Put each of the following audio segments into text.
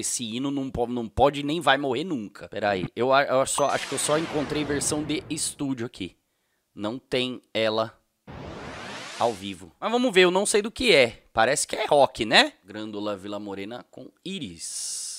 esse hino não, não pode nem vai morrer nunca. Peraí, eu, a- eu só, acho que eu só encontrei versão de estúdio aqui. Não tem ela ao vivo. Mas vamos ver, eu não sei do que é. Parece que é rock, né? Grândola Vila Morena com Iris.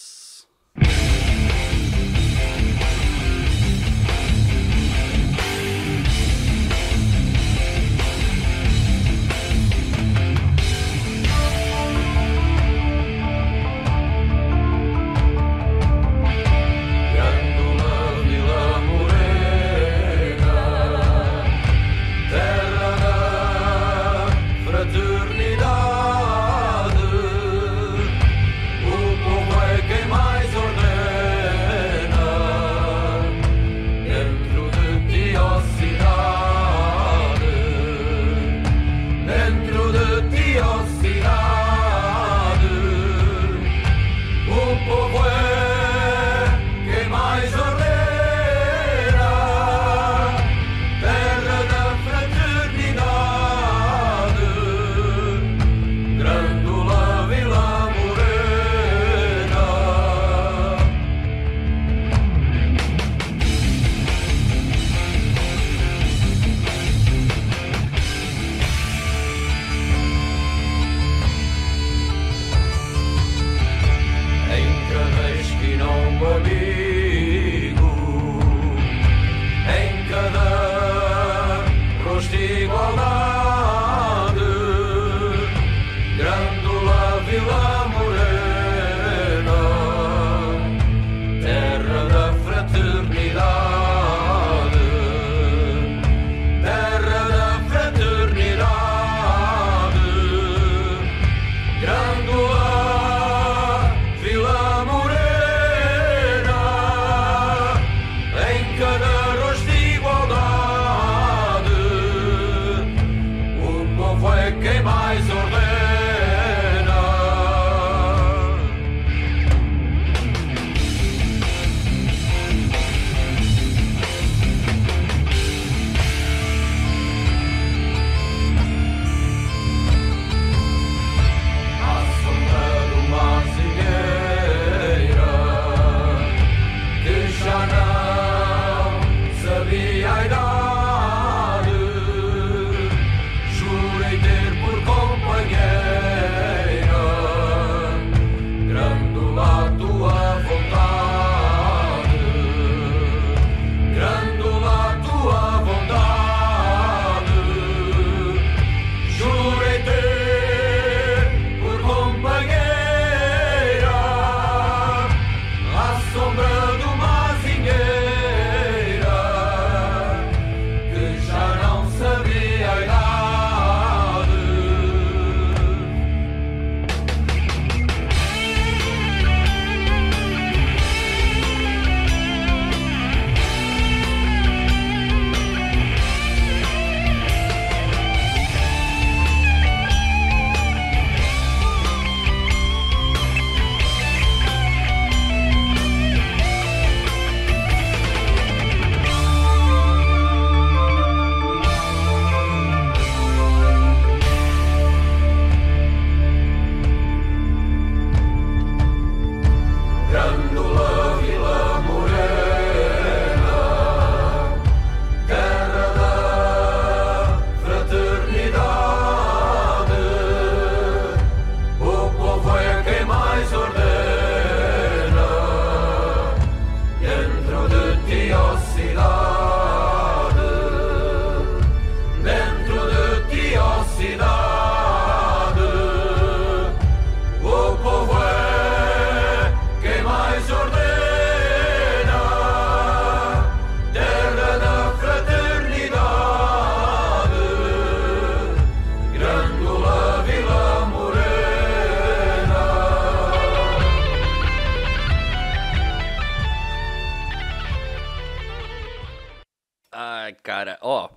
Cara, ó.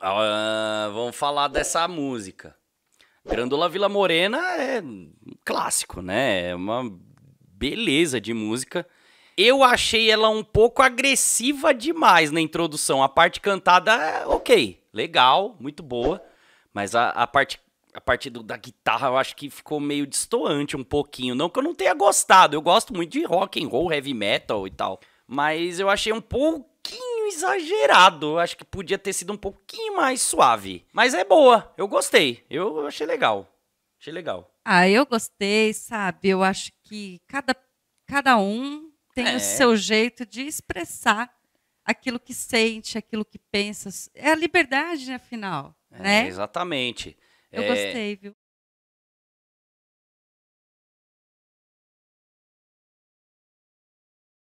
ah, vamos falar dessa música. Grândola Vila Morena é um clássico, né? É uma beleza de música. Eu achei ela um pouco agressiva demais na introdução. A parte cantada, é ok, legal, muito boa. Mas a, a parte a parte do- da guitarra eu acho que ficou meio destoante um pouquinho. Não que eu não tenha gostado, eu gosto muito de rock and roll, heavy metal e tal. Mas eu achei um pouquinho exagerado. Acho que podia ter sido um pouquinho mais suave. Mas é boa, eu gostei. Eu achei legal. Achei legal. Ah, eu gostei, sabe? Eu acho que cada, cada um tem É. o seu jeito de expressar aquilo que sente, aquilo que pensa. É a liberdade, afinal, É, né? Exatamente. Eu É, gostei, viu?